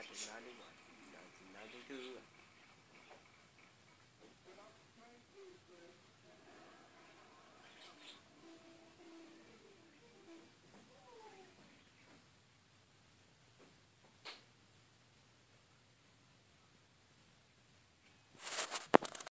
1991, 1992,